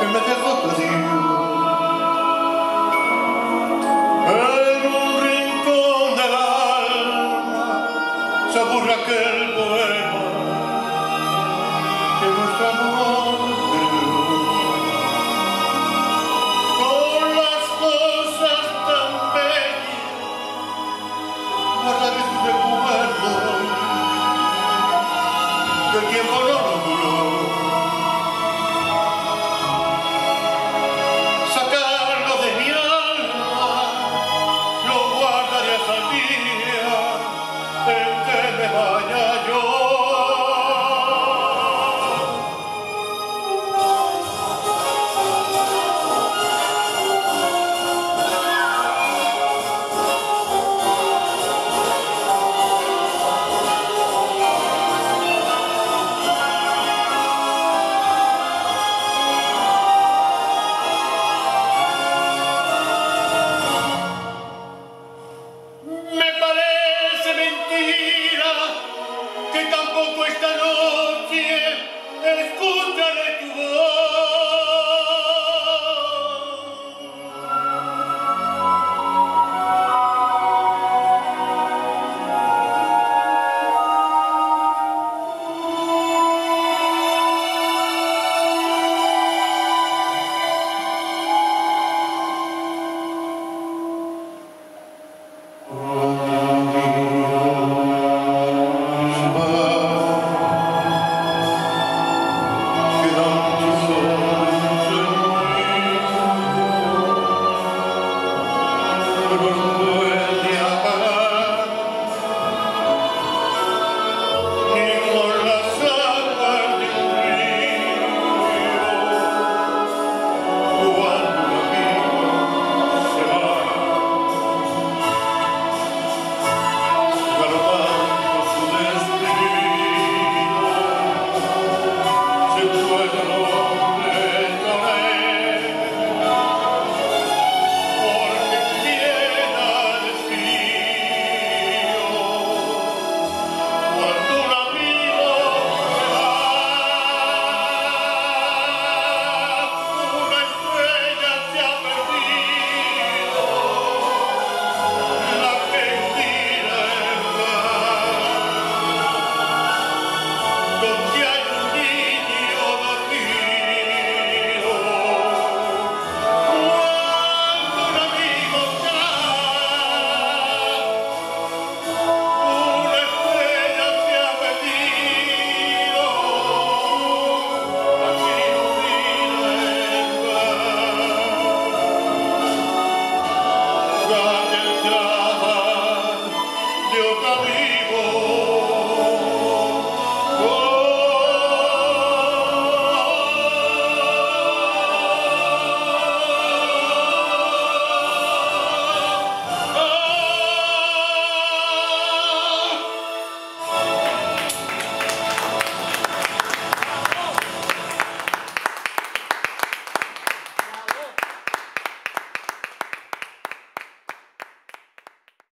El macizo crecido, en un rincón del alma, se aburre aquel poema, que nuestro amor. Con las cosas tan bellas, guarda de su recuerdo, que el tiempo no lo duró. Que tampoco Hallelujah.